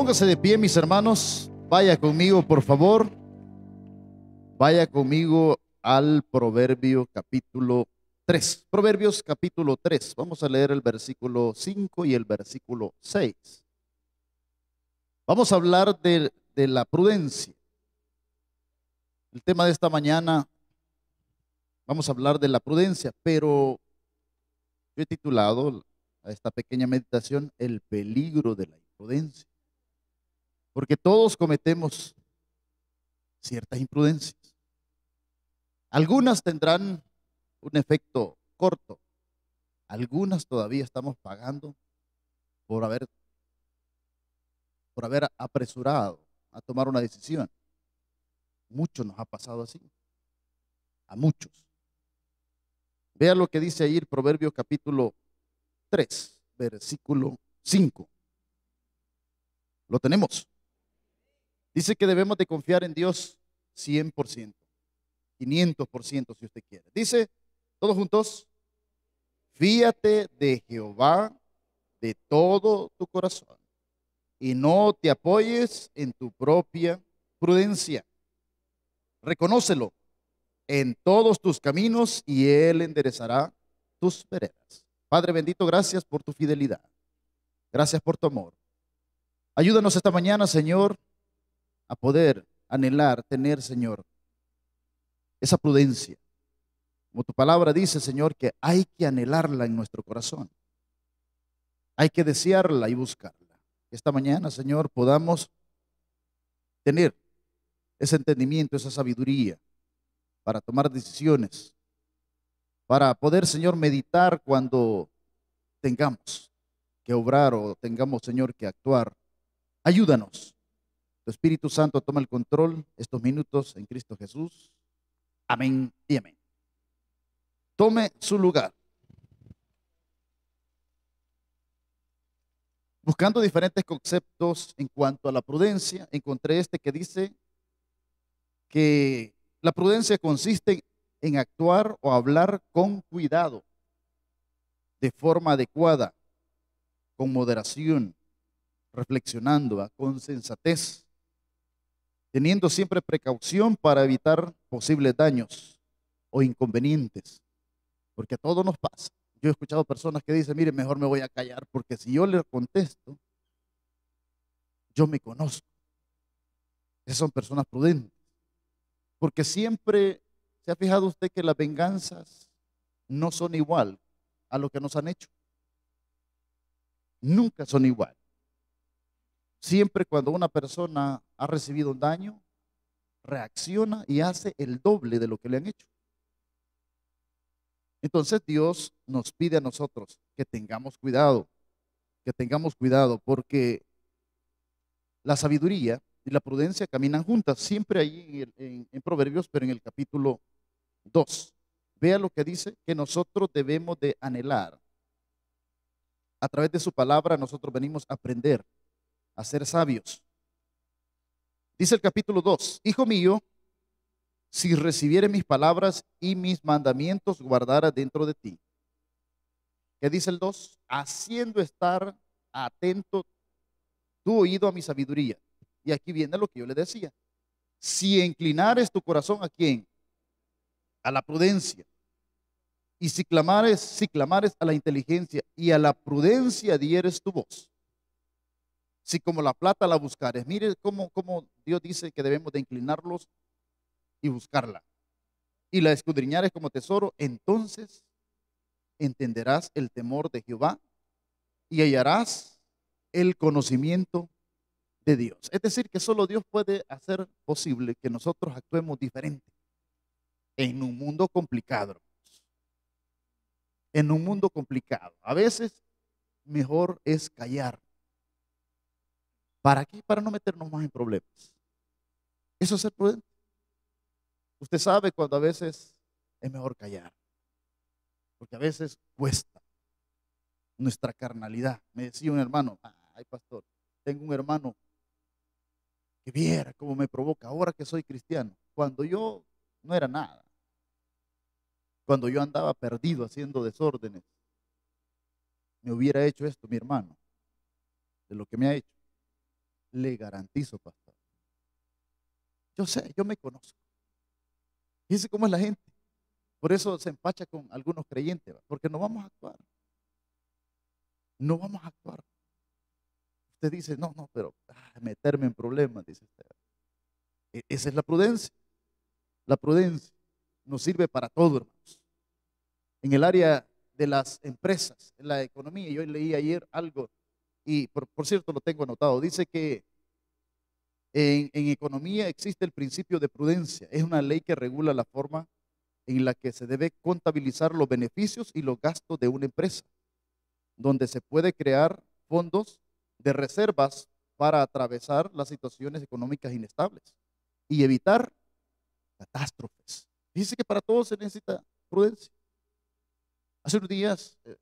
Póngase de pie, mis hermanos. Vaya conmigo, por favor. Vaya conmigo al Proverbio capítulo 3. Proverbios capítulo 3. Vamos a leer el versículo 5 y el versículo 6. Vamos a hablar de, de la prudencia. El tema de esta mañana, vamos a hablar de la prudencia, pero yo he titulado a esta pequeña meditación El peligro de la imprudencia. Porque todos cometemos ciertas imprudencias. Algunas tendrán un efecto corto. Algunas todavía estamos pagando por haber por haber apresurado a tomar una decisión. Mucho nos ha pasado así. A muchos. Vea lo que dice ahí el Proverbio capítulo 3, versículo 5. Lo tenemos. Dice que debemos de confiar en Dios 100%, 500% si usted quiere. Dice, todos juntos, fíate de Jehová de todo tu corazón y no te apoyes en tu propia prudencia. Reconócelo en todos tus caminos y Él enderezará tus veredas. Padre bendito, gracias por tu fidelidad. Gracias por tu amor. Ayúdanos esta mañana, Señor, a poder anhelar, tener, Señor, esa prudencia. Como tu palabra dice, Señor, que hay que anhelarla en nuestro corazón. Hay que desearla y buscarla. Esta mañana, Señor, podamos tener ese entendimiento, esa sabiduría para tomar decisiones, para poder, Señor, meditar cuando tengamos que obrar o tengamos, Señor, que actuar. Ayúdanos tu Espíritu Santo toma el control estos minutos en Cristo Jesús. Amén y amén. Tome su lugar. Buscando diferentes conceptos en cuanto a la prudencia, encontré este que dice que la prudencia consiste en actuar o hablar con cuidado, de forma adecuada, con moderación, reflexionando, con sensatez, teniendo siempre precaución para evitar posibles daños o inconvenientes, porque a nos pasa. Yo he escuchado personas que dicen, mire, mejor me voy a callar, porque si yo le contesto, yo me conozco. Esas son personas prudentes, porque siempre se ha fijado usted que las venganzas no son igual a lo que nos han hecho. Nunca son igual. Siempre cuando una persona ha recibido un daño, reacciona y hace el doble de lo que le han hecho. Entonces Dios nos pide a nosotros que tengamos cuidado, que tengamos cuidado, porque la sabiduría y la prudencia caminan juntas, siempre ahí en, Proverbios, pero en el capítulo 2. Vea lo que dice, que nosotros debemos de anhelar. A través de su palabra nosotros venimos a aprender a ser sabios. Dice el capítulo 2, Hijo mío, si recibiere mis palabras y mis mandamientos guardara dentro de ti. ¿Qué dice el 2? Haciendo estar atento tu oído a mi sabiduría. Y aquí viene lo que yo le decía. Si inclinares tu corazón a quién? A la prudencia. Y si clamares, si clamares a la inteligencia y a la prudencia dieres tu voz si como la plata la buscares. Mire cómo, cómo Dios dice que debemos de inclinarlos y buscarla. Y la escudriñares como tesoro, entonces entenderás el temor de Jehová y hallarás el conocimiento de Dios. Es decir, que solo Dios puede hacer posible que nosotros actuemos diferente en un mundo complicado. En un mundo complicado. A veces mejor es callar ¿Para qué? Para no meternos más en problemas. Eso es ser prudente. Usted sabe cuando a veces es mejor callar, porque a veces cuesta nuestra carnalidad. Me decía un hermano, ay pastor, tengo un hermano que viera cómo me provoca ahora que soy cristiano, cuando yo no era nada, cuando yo andaba perdido haciendo desórdenes, me hubiera hecho esto mi hermano, de lo que me ha hecho. Le garantizo, pastor. Yo sé, yo me conozco. Fíjese cómo es la gente. Por eso se empacha con algunos creyentes, porque no vamos a actuar. No vamos a actuar. Usted dice, no, no, pero ah, meterme en problemas, dice usted. E, esa es la prudencia. La prudencia nos sirve para todo, hermanos. En el área de las empresas, en la economía, yo leí ayer algo, y por, cierto lo tengo anotado, dice que en, economía existe el principio de prudencia. Es una ley que regula la forma en la que se debe contabilizar los beneficios y los gastos de una empresa, donde se puede crear fondos de reservas para atravesar las situaciones económicas inestables y evitar catástrofes. Dice que para todo se necesita prudencia. Hace unos días, eh,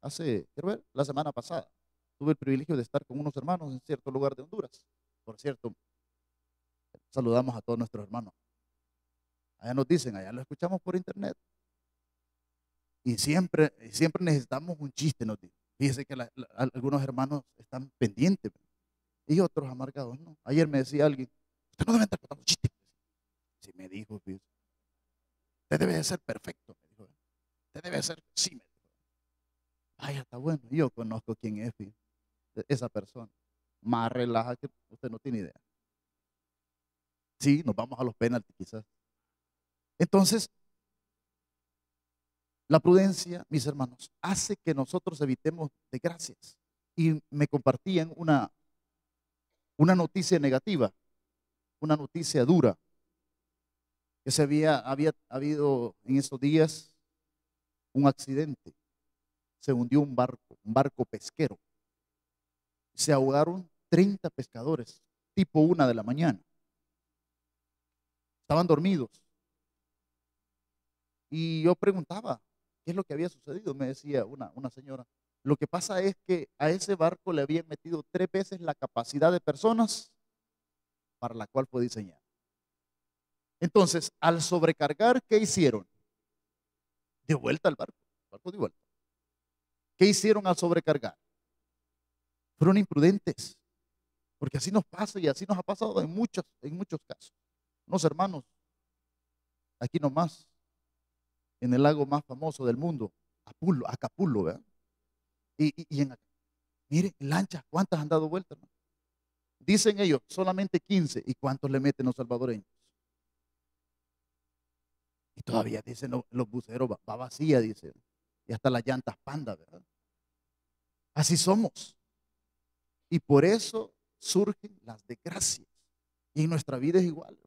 hace, la semana pasada, tuve el privilegio de estar con unos hermanos en cierto lugar de Honduras. Por cierto, saludamos a todos nuestros hermanos. Allá nos dicen, allá lo escuchamos por internet. Y siempre, siempre necesitamos un chiste, nos dicen. Fíjese que algunos hermanos están pendientes y otros amargados, ¿no? Ayer me decía alguien, usted no debe estar contando chistes. Sí, me dijo, usted debe de ser perfecto, me dijo. Usted debe ser, sí, me dijo. Ay, está bueno. Yo conozco quién es, esa persona. Más relaja que usted no tiene idea. Sí, nos vamos a los penaltis quizás. Entonces, la prudencia, mis hermanos, hace que nosotros evitemos desgracias. Y me compartían una, una noticia negativa, una noticia dura, que se había, había habido en estos días un accidente. Se hundió un barco, un barco pesquero. Se ahogaron 30 pescadores, tipo una de la mañana. Estaban dormidos. Y yo preguntaba, ¿Qué es lo que había sucedido? Me decía una, una señora. Lo que pasa es que a ese barco le habían metido tres veces la capacidad de personas para la cual fue diseñado. Entonces, al sobrecargar, ¿qué hicieron? De vuelta al barco. barco de vuelta. ¿Qué hicieron al sobrecargar? Fueron imprudentes. Porque así nos pasa y así nos ha pasado en muchos, en muchos casos. Unos hermanos, aquí nomás, en el lago más famoso del mundo, Apulo, Acapulco, ¿verdad? Y, y, en, mire, lanchas, ¿cuántas han dado vueltas? Dicen ellos, solamente 15. ¿Y cuántos le meten los salvadoreños? Y todavía dicen los, buceros, va, vacía, dicen. Y hasta las llantas panda, ¿verdad? Así somos. Y por eso surgen las desgracias. Y nuestra vida es igual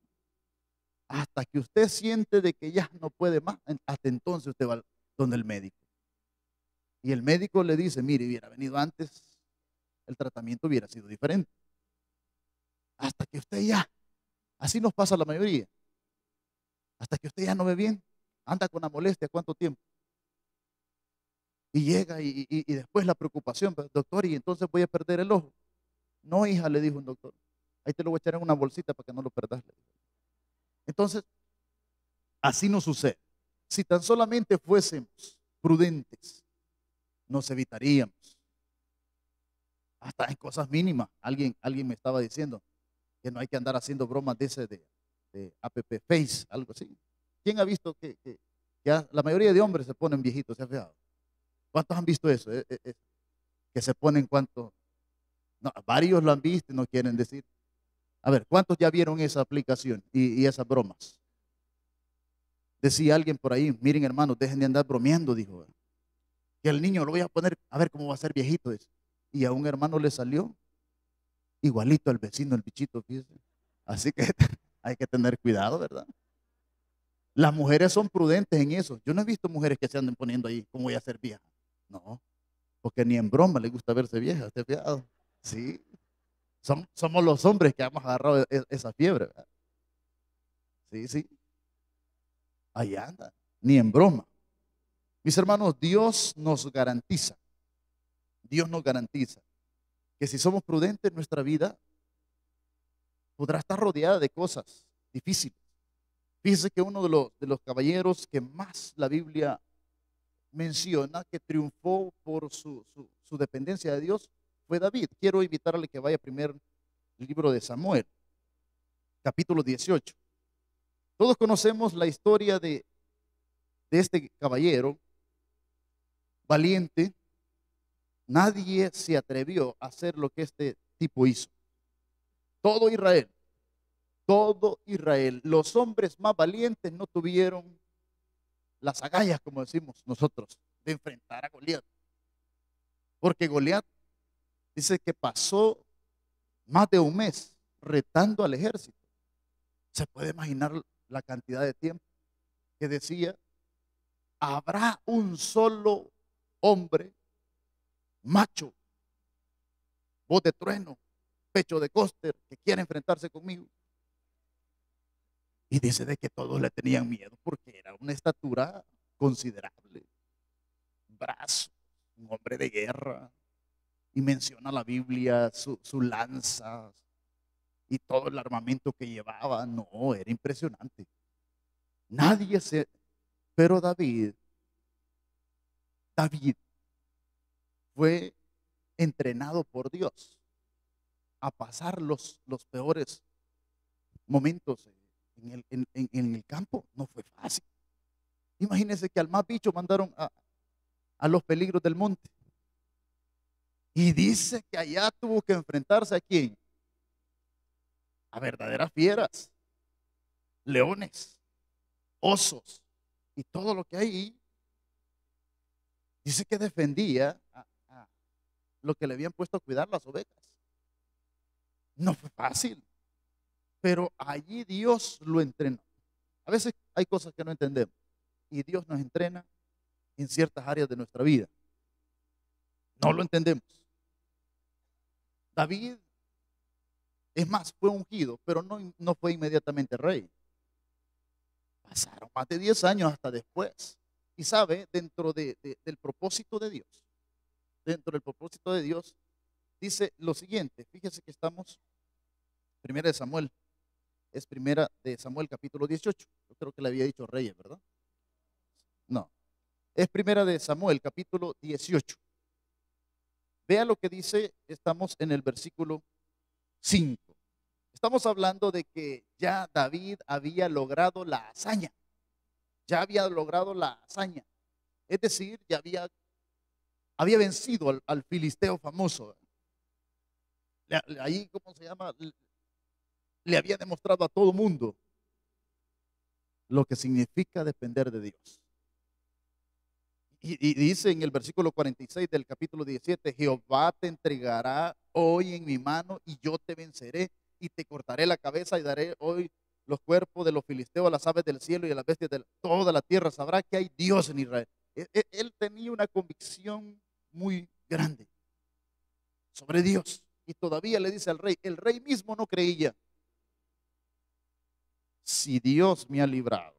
hasta que usted siente de que ya no puede más, hasta entonces usted va donde el médico. Y el médico le dice, mire, hubiera venido antes, el tratamiento hubiera sido diferente. Hasta que usted ya, así nos pasa la mayoría, hasta que usted ya no ve bien, anda con la molestia, ¿cuánto tiempo? Y llega y, y después la preocupación, doctor, y entonces voy a perder el ojo. No, hija, le dijo un doctor, ahí te lo voy a echar en una bolsita para que no lo perdas. Entonces, así no sucede. Si tan solamente fuésemos prudentes, nos evitaríamos. Hasta en cosas mínimas. Alguien, alguien me estaba diciendo que no hay que andar haciendo bromas de ese de, app face, algo así. ¿Quién ha visto que, la mayoría de hombres se ponen viejitos? ¿Se ha fijado? ¿Cuántos han visto eso? Eh, eh, eh, que se ponen cuánto. No, varios lo han visto y no quieren decir. A ver, ¿cuántos ya vieron esa aplicación y, esas bromas? Decía alguien por ahí, miren hermanos, dejen de andar bromeando, dijo. Que el niño lo voy a poner, a ver cómo va a ser viejito. Y a un hermano le salió igualito al vecino, el bichito, fíjese. Así que hay que tener cuidado, ¿verdad? Las mujeres son prudentes en eso. Yo no he visto mujeres que se anden poniendo ahí, ¿cómo voy a ser vieja? No, porque ni en broma le gusta verse vieja, ¿usted fiado? Sí, somos los hombres que hemos agarrado e, esa fiebre. Sí, sí. Ahí anda, ni en broma. Mis hermanos, Dios nos garantiza, Dios nos garantiza que si somos prudentes, nuestra vida podrá estar rodeada de cosas difíciles. Fíjese que uno de los caballeros que más la Biblia menciona que triunfó por su, su dependencia de Dios fue David. Quiero invitarle que vaya a primer libro de Samuel, capítulo 18. Todos conocemos la historia de, de este caballero valiente. Nadie se atrevió a hacer lo que este tipo hizo. Todo Israel, todo Israel, los hombres más valientes no tuvieron las agallas, como decimos nosotros, de enfrentar a Goliat. Porque Goliat dice que pasó más de un mes retando al ejército. Se puede imaginar la cantidad de tiempo que decía, habrá un solo hombre macho, voz de trueno, pecho de cóster, que quiera enfrentarse conmigo. Y dice de que todos le tenían miedo porque era una estatura considerable, brazo, un hombre de guerra. Y menciona la Biblia, su, su lanza y todo el armamento que llevaba. No, era impresionante. Nadie se... Pero David, David fue entrenado por Dios a pasar los, los peores momentos en el, en, en el, campo. No fue fácil. Imagínense que al más bicho mandaron a, a los peligros del monte. Y dice que allá tuvo que enfrentarse a quién? A verdaderas fieras, leones, osos y todo lo que hay. Dice que defendía a, a lo que le habían puesto a cuidar las ovejas. No fue fácil, pero allí Dios lo entrenó. A veces hay cosas que no entendemos y Dios nos entrena en ciertas áreas de nuestra vida. No lo entendemos. David, es más, fue ungido, pero no, no fue inmediatamente rey. Pasaron más de 10 años hasta después. Y sabe, dentro de, de, del propósito de Dios, dentro del propósito de Dios, dice lo siguiente. Fíjese que estamos, primera de Samuel, es primera de Samuel capítulo 18. Yo creo que le había dicho reyes, ¿verdad? No. Es primera de Samuel capítulo 18. Vea lo que dice, estamos en el versículo 5. Estamos hablando de que ya David había logrado la hazaña. Ya había logrado la hazaña. Es decir, ya había, había vencido al, al filisteo famoso. Ahí, ¿cómo se llama? Le había demostrado a todo mundo lo que significa depender de Dios. Y, dice en el versículo 46 del capítulo 17, Jehová te entregará hoy en mi mano y yo te venceré y te cortaré la cabeza y daré hoy los cuerpos de los filisteos a las aves del cielo y a las bestias de toda la tierra. Sabrá que hay Dios en Israel. Él, e, él tenía una convicción muy grande sobre Dios. Y todavía le dice al rey, el rey mismo no creía. Si Dios me ha librado,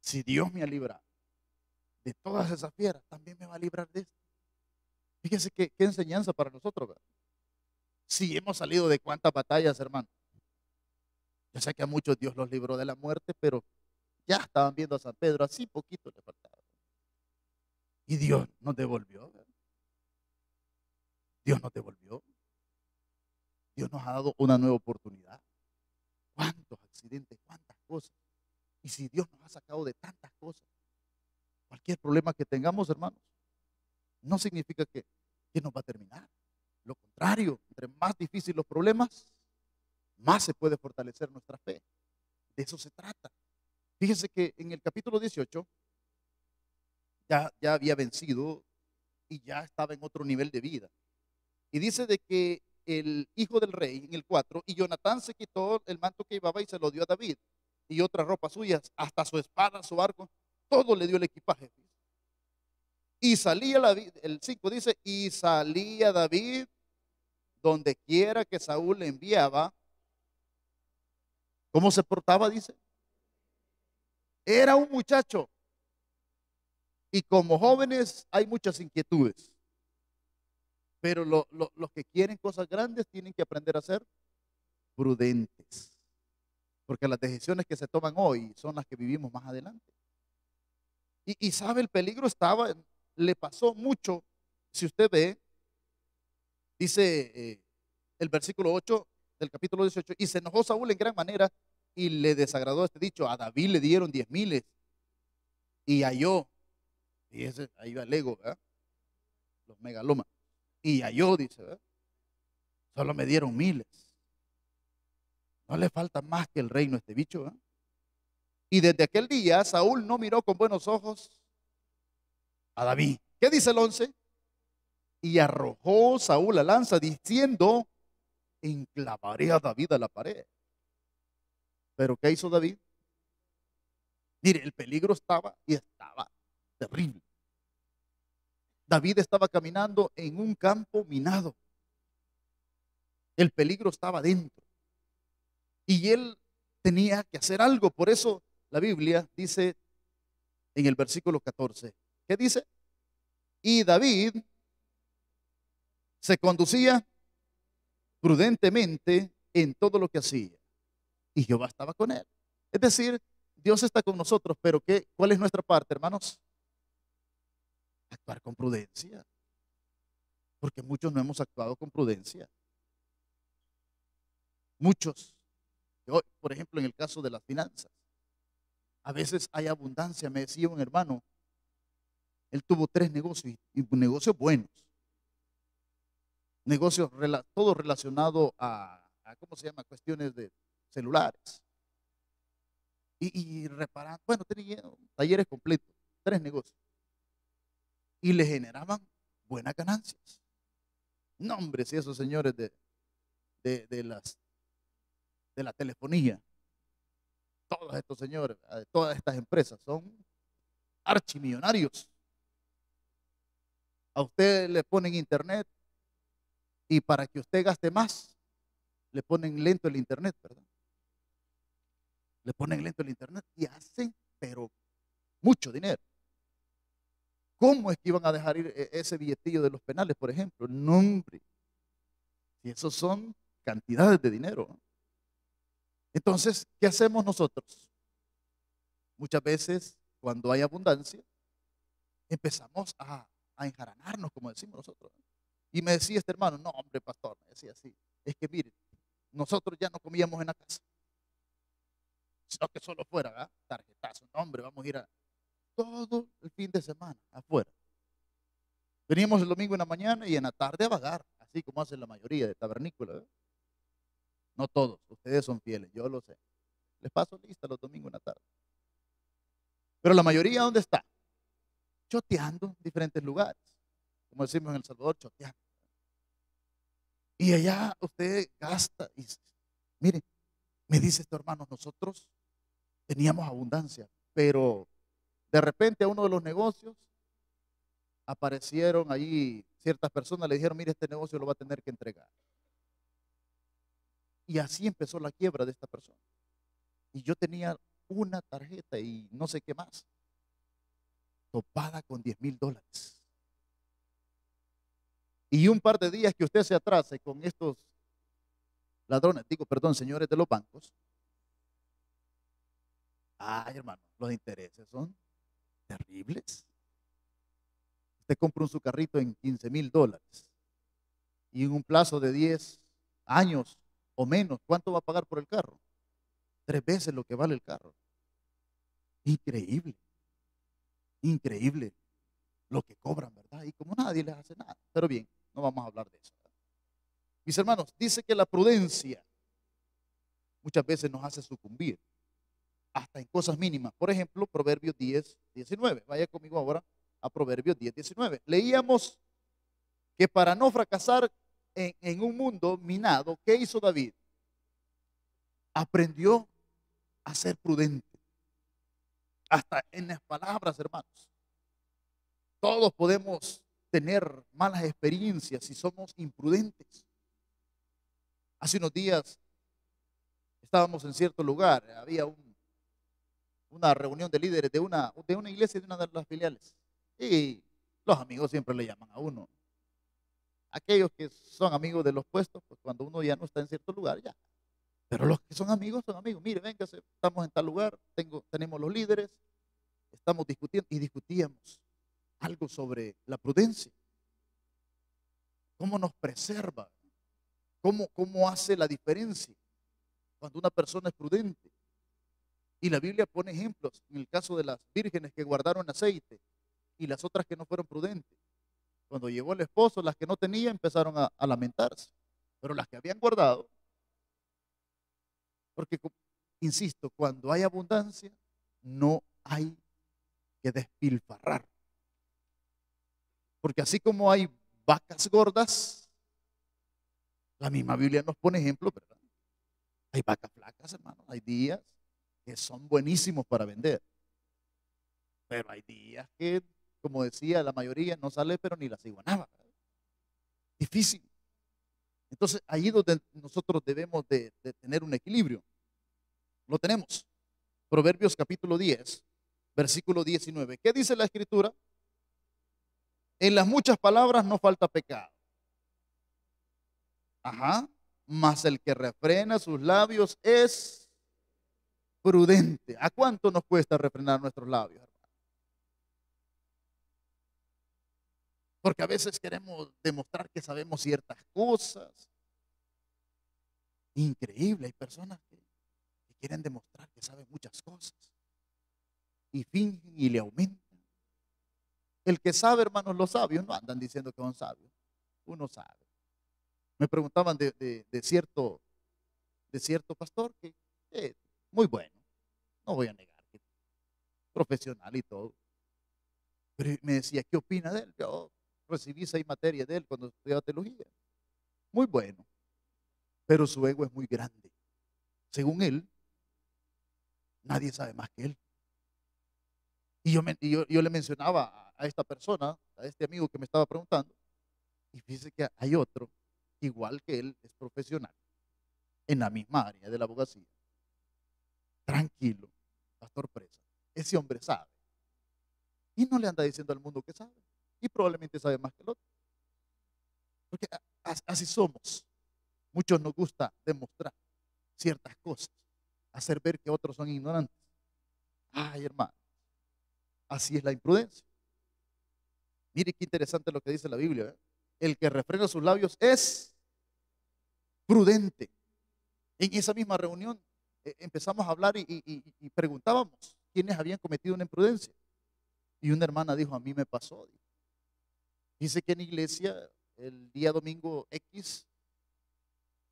si Dios me ha librado de todas esas fieras, también me va a librar de esto. Fíjense qué, qué enseñanza para nosotros. ¿verdad? Sí, hemos salido de cuántas batallas, hermano. Yo sé que a muchos Dios los libró de la muerte, pero ya estaban viendo a San Pedro, así poquito le faltaba. Y Dios nos devolvió. ¿verdad? Dios nos devolvió. Dios nos ha dado una nueva oportunidad. ¿Cuántos accidentes? ¿Cuántas cosas? Y si Dios nos ha sacado de tantas cosas, cualquier problema que tengamos, hermanos, no significa que, que nos va a terminar. Lo contrario, entre más difíciles los problemas, más se puede fortalecer nuestra fe. De eso se trata. Fíjense que en el capítulo 18 ya, ya había vencido y ya estaba en otro nivel de vida. Y dice de que el hijo del rey, en el 4, y Jonatán se quitó el manto que llevaba y se lo dio a David, y otras ropas suyas, hasta su espada, su arco, todo le dio el equipaje. Y salía la, el 5 dice, y salía David donde quiera que Saúl le enviaba. ¿Cómo se portaba? Dice. Era un muchacho. Y como jóvenes hay muchas inquietudes. Pero lo, lo, los que quieren cosas grandes tienen que aprender a ser prudentes. Porque las decisiones que se toman hoy son las que vivimos más adelante. Y, y sabe, el peligro estaba, le pasó mucho, si usted ve, dice eh, el versículo 8 del capítulo 18, y se enojó Saúl en gran manera y le desagradó este dicho, a David le dieron diez miles y halló, y ese, ahí va el ego, ¿verdad? los megalomas, y halló, dice, ¿verdad? solo me dieron miles. No le falta más que el reino a este bicho. Y desde aquel día Saúl no miró con buenos ojos a David. ¿Qué dice el 11? Y arrojó Saúl la lanza diciendo, enclavaré a David a la pared. Pero ¿qué hizo David? Mire, el peligro estaba y estaba terrible. David estaba caminando en un campo minado. El peligro estaba dentro. Y él tenía que hacer algo. Por eso la Biblia dice en el versículo 14, ¿qué dice? Y David se conducía prudentemente en todo lo que hacía. Y Jehová estaba con él. Es decir, Dios está con nosotros, pero ¿qué, ¿cuál es nuestra parte, hermanos? Actuar con prudencia. Porque muchos no hemos actuado con prudencia. Muchos. por ejemplo, en el caso de las finanzas. A veces hay abundancia. Me decía un hermano, él tuvo tres negocios y negocios buenos negocios, todo relacionado a, ¿cómo se llama? Cuestiones de celulares. Y, y reparando, bueno, tenía talleres completos, tres negocios. Y le generaban buenas ganancias. No, hombre, si esos señores de, de, las, de la telefonía, todos estos señores, todas estas empresas son archimillonarios. A usted le ponen internet y para que usted gaste más, le ponen lento el internet, ¿verdad? Le ponen lento el internet y hacen, pero mucho dinero. ¿Cómo es que iban a dejar ir e-, ese billetillo de los penales, por ejemplo? Nombre. Y esos son cantidades de dinero. Entonces, ¿qué hacemos nosotros? Muchas veces, cuando hay abundancia, empezamos a, enjaranarnos, como decimos nosotros. Y me decía este hermano, no, hombre, pastor, me decía así, es que mire, nosotros ya no comíamos en la casa, sino que solo fuera, ¿verdad? tarjetazo, no, hombre, vamos a ir a todo el fin de semana afuera. Veníamos el domingo en la mañana y en la tarde a vagar, así como hacen la mayoría de tabernículos. No todos, ustedes son fieles, yo lo sé. Les paso lista los domingos en la tarde. Pero la mayoría, ¿dónde está? Choteando en diferentes lugares. Como decimos en El Salvador, choteando. Y allá usted gasta. Y, mire, me dice este hermano, nosotros teníamos abundancia, pero de repente a uno de los negocios aparecieron allí ciertas personas, le dijeron, mire, este negocio lo va a tener que entregar. Y así empezó la quiebra de esta persona. Y yo tenía una tarjeta y no sé qué más, topada con 10 mil dólares y un par de días que usted se atrase con estos ladrones, digo, perdón, señores de los bancos, ay hermano, los intereses son terribles. Usted compra un su carrito en 15 mil dólares y en un plazo de 10 años o menos, ¿cuánto va a pagar por el carro? Tres veces lo que vale el carro. Increíble, increíble lo que cobran, ¿verdad? Y como nadie les hace nada. Pero bien, no vamos a hablar de eso. Mis hermanos, dice que la prudencia muchas veces nos hace sucumbir, hasta en cosas mínimas. Por ejemplo, Proverbios 10, 19. Vaya conmigo ahora a Proverbios 10, 19. Leíamos que para no fracasar en, un mundo minado, ¿qué hizo David? Aprendió a ser prudente. Hasta en las palabras, hermanos. Todos podemos tener malas experiencias si somos imprudentes. Hace unos días estábamos en cierto lugar, había una reunión de líderes de una, de una iglesia de una de las filiales. Y los amigos siempre le llaman a uno. Aquellos que son amigos de los puestos, pues cuando uno ya no está en cierto lugar, ya. Pero los que son amigos, son amigos. Mire, venga, estamos en tal lugar, tengo, tenemos los líderes, estamos discutiendo y discutíamos algo sobre la prudencia. ¿Cómo nos preserva? ¿Cómo, ¿Cómo hace la diferencia cuando una persona es prudente? Y la Biblia pone ejemplos en el caso de las vírgenes que guardaron aceite y las otras que no fueron prudentes. Cuando llegó el esposo, las que no tenía empezaron a, lamentarse, pero las que habían guardado, porque, insisto, cuando hay abundancia, no hay que despilfarrar. Porque así como hay vacas gordas, la misma Biblia nos pone ejemplo, ¿verdad? Hay vacas flacas, hermano. Hay días que son buenísimos para vender. Pero hay días que, como decía la mayoría, no sale, pero ni la ciguanaba. Difícil. Entonces, ahí donde nosotros debemos de, de tener un equilibrio. Lo tenemos. Proverbios capítulo 10, versículo 19. ¿Qué dice la escritura? En las muchas palabras no falta pecado. Ajá. Mas el que refrena sus labios es prudente. ¿A cuánto nos cuesta refrenar nuestros labios, hermano? Porque a veces queremos demostrar que sabemos ciertas cosas. Increíble, hay personas que, quieren demostrar que saben muchas cosas. Y fingen y le aumentan. El que sabe, hermanos, los sabios no andan diciendo que son sabios. Uno sabe. Me preguntaban de cierto, de cierto pastor que eh, muy bueno, no voy a negar, que profesional y todo. Pero me decía, ¿qué opina de él? Yo recibí seis materias de él cuando estudiaba teología. Muy bueno, pero su ego es muy grande. Según él, nadie sabe más que él. Y yo, me- y yo, yo le mencionaba a, a esta persona, a este amigo que me estaba preguntando, y fíjese que hay otro, igual que él, es profesional, en la misma área de la abogacía. Tranquilo, pastor presa. Ese hombre sabe. Y no le anda diciendo al mundo que sabe. Y probablemente sabe más que el otro. Porque así somos. Muchos nos gusta demostrar ciertas cosas, hacer ver que otros son ignorantes. Ay, hermano, así es la imprudencia. Mire qué interesante lo que dice la Biblia. ¿eh? El que refrena sus labios es prudente. En esa misma reunión eh, empezamos a hablar y, preguntábamos quiénes habían cometido una imprudencia. Y una hermana dijo, a mí me pasó. Dice que en iglesia el día domingo X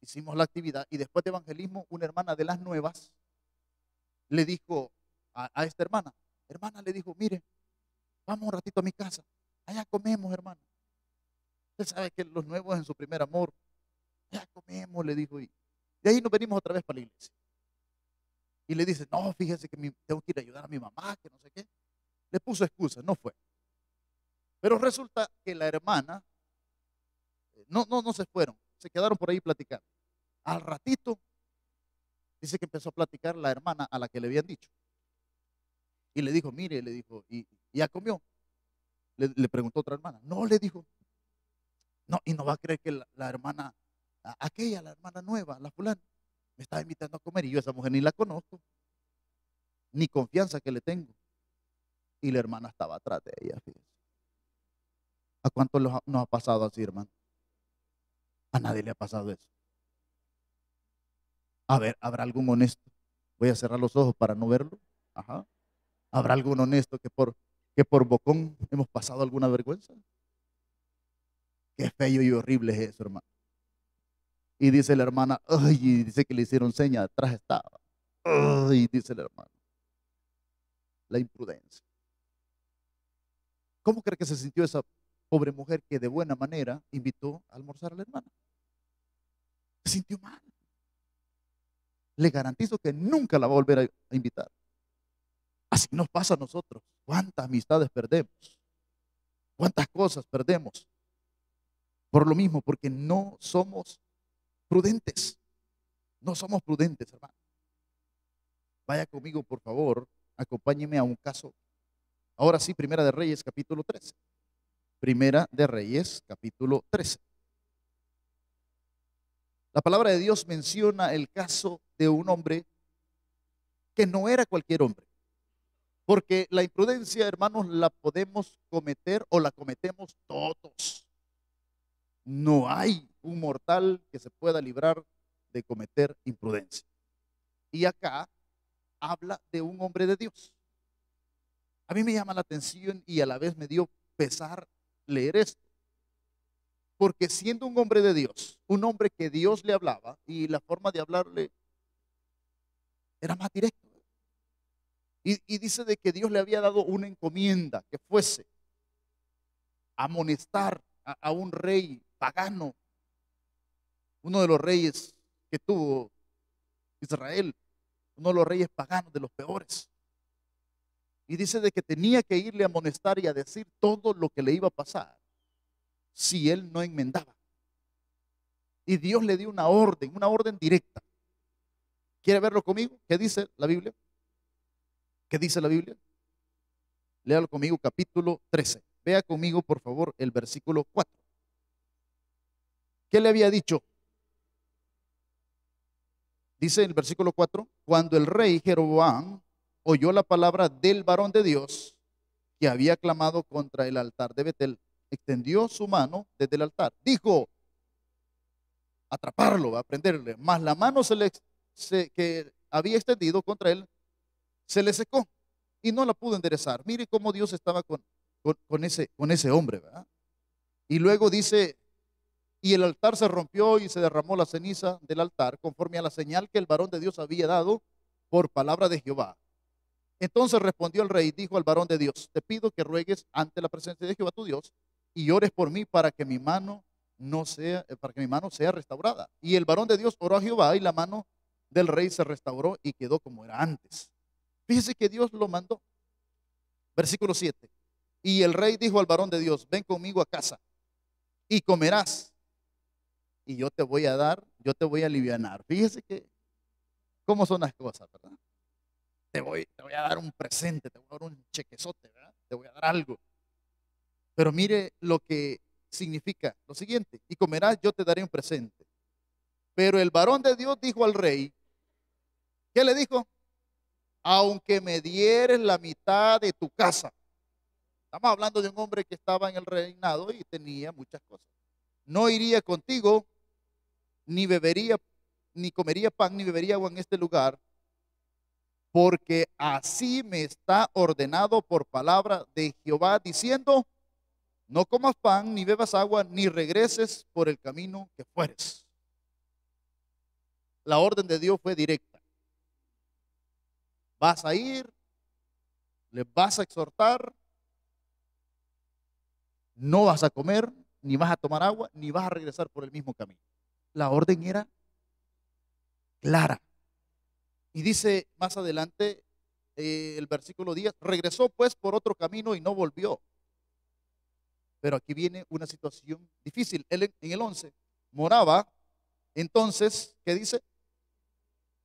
hicimos la actividad y después de evangelismo una hermana de las nuevas le dijo a, esta hermana, hermana le dijo, mire, vamos un ratito a mi casa, allá comemos hermana. Usted sabe que los nuevos en su primer amor, allá comemos, le dijo, y de ahí nos venimos otra vez para la iglesia. Y le dice, no, fíjese que tengo que ir a ayudar a mi mamá, que no sé qué. Le puso excusas, no fue. Pero resulta que la hermana, eh, no, no, no se fueron, se quedaron por ahí platicando. Al ratito, dice que empezó a platicar la hermana a la que le habían dicho. Y le dijo, mire, le dijo, ¿y ya comió? Le, le preguntó otra hermana. No, le dijo. No, y no va a creer que la, la hermana, aquella, la hermana nueva, la fulana, me estaba invitando a comer y yo esa mujer ni la conozco, ni confianza que le tengo. Y la hermana estaba atrás de ella. ¿A cuánto los ha- nos ha pasado así, hermano? A nadie le ha pasado eso. A ver, ¿habrá algún honesto? Voy a cerrar los ojos para no verlo. Ajá. ¿Habrá algún honesto que por, que por bocón hemos pasado alguna vergüenza? Qué feo y horrible es eso, hermano. Y dice la hermana, ay, y dice que le hicieron seña, atrás estaba. Ay, dice la hermana. La imprudencia. ¿Cómo cree que se sintió esa pobre mujer que de buena manera invitó a almorzar a la hermana? Se sintió mal. Le garantizo que nunca la va a volver a, invitar. Así nos pasa a nosotros. ¿Cuántas amistades perdemos? ¿Cuántas cosas perdemos? Por lo mismo, porque no somos prudentes. No somos prudentes, hermano. Vaya conmigo, por favor. Acompáñeme a un caso. Ahora sí, Primera de Reyes, capítulo 13. Primera de Reyes, capítulo 13. La palabra de Dios menciona el caso de un hombre que no era cualquier hombre. Porque la imprudencia, hermanos, la podemos cometer o la cometemos todos. No hay un mortal que se pueda librar de cometer imprudencia. Y acá habla de un hombre de Dios. A mí me llama la atención y a la vez me dio pesar leer esto. Porque siendo un hombre de Dios, un hombre que Dios le hablaba y la forma de hablarle era más directa. Y, dice de que Dios le había dado una encomienda que fuese amonestar a, a un rey pagano, uno de los reyes que tuvo Israel, uno de los reyes paganos, de los peores. Y dice de que tenía que irle a amonestar y a decir todo lo que le iba a pasar si él no enmendaba. Y Dios le dio una orden, una orden directa. ¿Quiere verlo conmigo? ¿Qué dice la Biblia? ¿Qué dice la Biblia? Léalo conmigo, capítulo 13. Vea conmigo, por favor, el versículo 4. ¿Qué le había dicho? Dice en el versículo 4, cuando el rey Jeroboam oyó la palabra del varón de Dios que había clamado contra el altar de Betel, extendió su mano desde el altar. Dijo, atraparlo, a prenderle. Mas la mano se le, que había extendido contra él se le secó y no la pudo enderezar. Mire cómo Dios estaba con, con, ese, con ese hombre. ¿verdad? Y luego dice, y el altar se rompió y se derramó la ceniza del altar conforme a la señal que el varón de Dios había dado por palabra de Jehová. Entonces respondió el rey, dijo al varón de Dios, te pido que ruegues ante la presencia de Jehová tu Dios y ores por mí para que mi mano no sea, eh, para que mi mano sea restaurada. Y el varón de Dios oró a Jehová y la mano del rey se restauró y quedó como era antes. Fíjese que Dios lo mandó. Versículo 7. Y el rey dijo al varón de Dios, ven conmigo a casa y comerás. Y yo te voy a dar, yo te voy a aliviar. Fíjese que, cómo son las cosas, ¿verdad? Te voy, a dar un presente, te voy a dar un chequezote, ¿verdad? Te voy a dar algo. Pero mire lo que significa lo siguiente, y comerás, yo te daré un presente. Pero el varón de Dios dijo al rey, ¿qué le dijo? Aunque me dieres la mitad de tu casa. Estamos hablando de un hombre que estaba en el reinado y tenía muchas cosas. No iría contigo, ni bebería, ni comería pan, ni bebería agua en este lugar, porque así me está ordenado por palabra de Jehová, diciendo, no comas pan, ni bebas agua, ni regreses por el camino que fueres. La orden de Dios fue directa. Vas a ir, le vas a exhortar, no vas a comer, ni vas a tomar agua, ni vas a regresar por el mismo camino. La orden era clara. Y dice más adelante eh, el versículo 10, regresó pues por otro camino y no volvió pero aquí viene una situación difícil. en el 11 moraba entonces, ¿qué dice?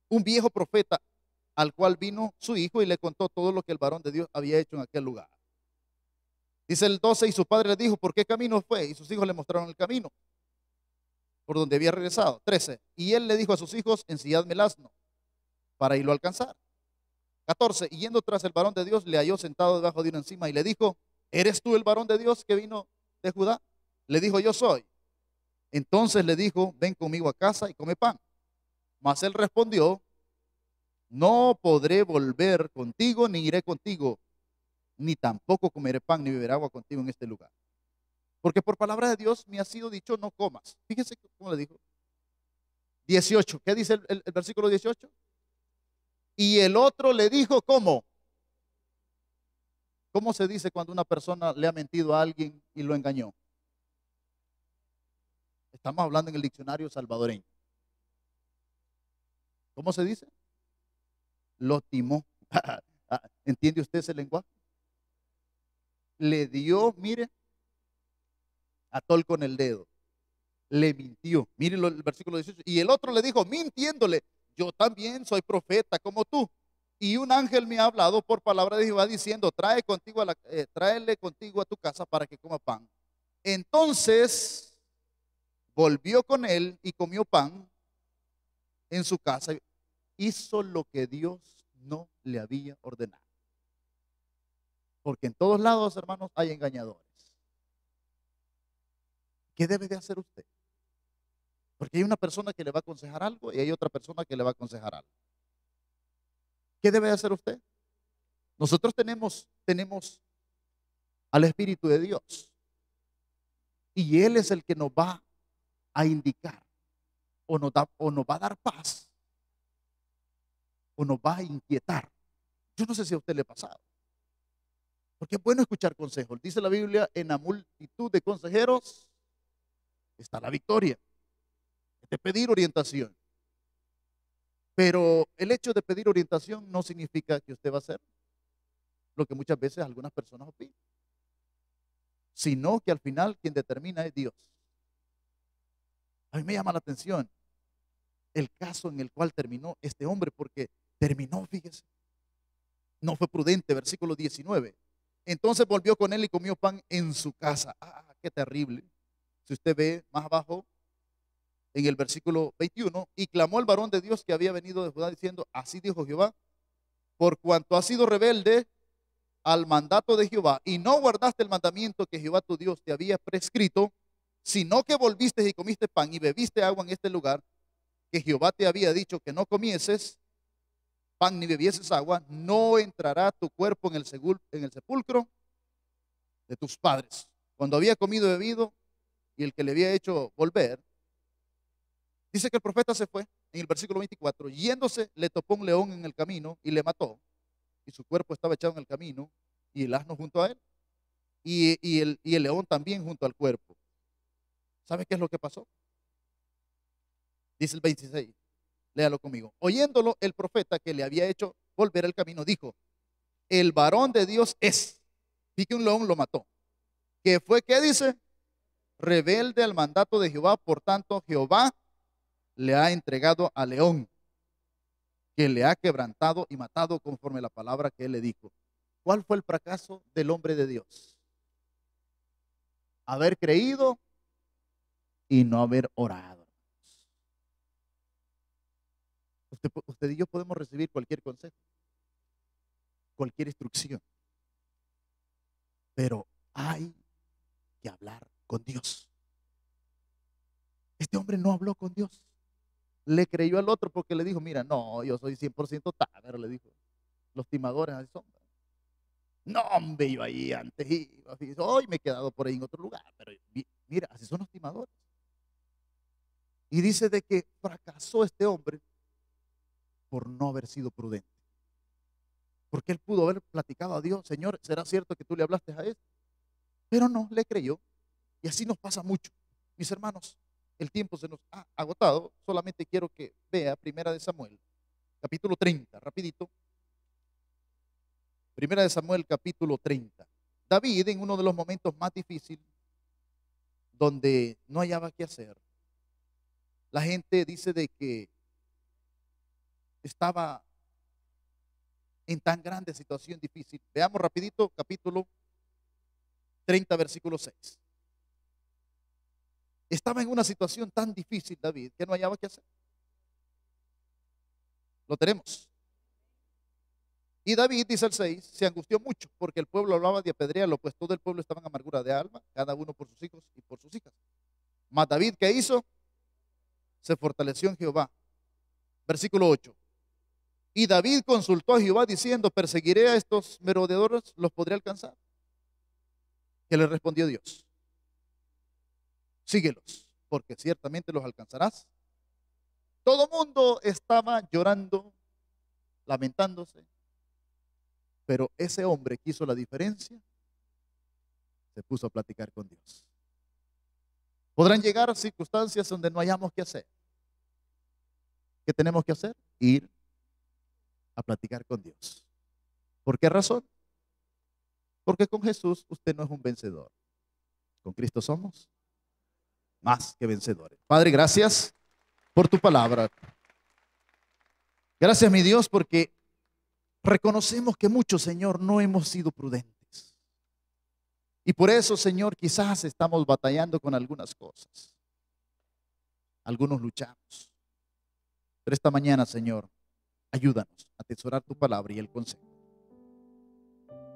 Un viejo profeta al cual vino su hijo y le contó todo lo que el varón de Dios había hecho en aquel lugar. Dice el 12 y su padre le dijo, ¿por qué camino fue? Y sus hijos le mostraron el camino por donde había regresado. 13. Y él le dijo a sus hijos, ensilladme el asno para irlo a alcanzar. 14. Y yendo tras el varón de Dios, le halló sentado debajo de una encima y le dijo, ¿eres tú el varón de Dios que vino de Judá? Le dijo, yo soy. Entonces le dijo, ven conmigo a casa y come pan. Mas él respondió, no podré volver contigo, ni iré contigo, ni tampoco comeré pan, ni beberé agua contigo en este lugar. Porque por palabra de Dios me ha sido dicho, no comas. Fíjese cómo le dijo. 18. ¿Qué dice el, el versículo 18? Y el otro le dijo, ¿cómo? ¿Cómo se dice cuando una persona le ha mentido a alguien y lo engañó? Estamos hablando en el diccionario salvadoreño. ¿Cómo se dice? Lo timó. Ah, ¿Entiende usted ese lenguaje? Le dio, mire, atol con el dedo. Le mintió. Mire el versículo 18. Y el otro le dijo, mintiéndole, yo también soy profeta como tú. Y un ángel me ha hablado por palabra de Jehová diciendo, trae contigo a la, eh, tráele contigo a tu casa para que coma pan. Entonces volvió con él y comió pan en su casa. Hizo lo que Dios no le había ordenado. Porque en todos lados, hermanos, hay engañadores. ¿Qué debe de hacer usted? Porque hay una persona que le va a aconsejar algo y hay otra persona que le va a aconsejar algo. ¿Qué debe hacer usted? Nosotros tenemos, tenemos al Espíritu de Dios. Y Él es el que nos va a indicar o nos, o nos va a dar paz o nos va a inquietar. Yo no sé si a usted le ha pasado. Porque es bueno escuchar consejos. Dice la Biblia, en la multitud de consejeros está la victoria. De pedir orientación. Pero el hecho de pedir orientación no significa que usted va a hacer lo que muchas veces algunas personas opinan, sino que al final quien determina es Dios. A mí me llama la atención el caso en el cual terminó este hombre, porque terminó, fíjese, no fue prudente, versículo 19. Entonces volvió con él y comió pan en su casa. Ah, qué terrible. Si usted ve más abajo, en el versículo 21, y clamó el varón de Dios que había venido de Judá diciendo, así dijo Jehová, por cuanto has sido rebelde al mandato de Jehová y no guardaste el mandamiento que Jehová tu Dios te había prescrito, sino que volviste y comiste pan y bebiste agua en este lugar que Jehová te había dicho que no comieses pan ni bebieses agua, no entrará tu cuerpo en el, en el sepulcro de tus padres. Cuando había comido y bebido y el que le había hecho volver, Dice que el profeta se fue en el versículo 24. Yéndose, le topó un león en el camino y le mató. Y su cuerpo estaba echado en el camino y el asno junto a él. Y, el, león también junto al cuerpo. ¿Sabe qué es lo que pasó? Dice el 26. Léalo conmigo. Oyéndolo, el profeta que le había hecho volver al camino dijo: El varón de Dios es. Y que un león lo mató. ¿Qué fue? ¿Qué dice? Rebelde al mandato de Jehová. Por tanto, Jehová le ha entregado a león, que le ha quebrantado y matado conforme la palabra que él le dijo. ¿Cuál fue el fracaso del hombre de Dios? Haber creído y no haber orado. Usted, usted y yo podemos recibir cualquier consejo, cualquier instrucción, pero hay que hablar con Dios. Este hombre no habló con Dios le creyó al otro porque le dijo, mira, no, yo soy 100% tábero, le dijo. Los timadores así son. No, hombre, yo ahí antes iba, hoy me he quedado por ahí en otro lugar, pero mira, así son los timadores. Y dice de que fracasó este hombre por no haber sido prudente. Porque él pudo haber platicado a Dios, Señor, ¿será cierto que tú le hablaste a él? Pero no, le creyó. Y así nos pasa mucho. Mis hermanos, el tiempo se nos ha agotado, solamente quiero que vea Primera de Samuel, capítulo 30, rapidito. Primera de Samuel, capítulo 30. David, en uno de los momentos más difíciles, donde no hallaba qué hacer, la gente dice de que estaba en tan grande situación difícil. Veamos rapidito capítulo 30, versículo 6. Estaba en una situación tan difícil, David, que no hallaba qué hacer. Lo tenemos. Y David, dice el 6, se angustió mucho porque el pueblo hablaba de apedrearlo, pues todo el pueblo estaba en amargura de alma, cada uno por sus hijos y por sus hijas. Mas David, ¿qué hizo? Se fortaleció en Jehová. Versículo 8. Y David consultó a Jehová diciendo, perseguiré a estos merodeadores, ¿los podré alcanzar? Que le respondió Dios síguelos, porque ciertamente los alcanzarás. Todo mundo estaba llorando, lamentándose, pero ese hombre que hizo la diferencia se puso a platicar con Dios. Podrán llegar circunstancias donde no hayamos que hacer. ¿Qué tenemos que hacer? Ir a platicar con Dios. ¿Por qué razón? Porque con Jesús usted no es un vencedor. Con Cristo somos más que vencedores. Padre, gracias por tu palabra. Gracias, mi Dios, porque reconocemos que muchos, Señor, no hemos sido prudentes. Y por eso, Señor, quizás estamos batallando con algunas cosas. Algunos luchamos. Pero esta mañana, Señor, ayúdanos a atesorar tu palabra y el consejo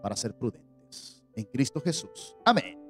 para ser prudentes. En Cristo Jesús. Amén.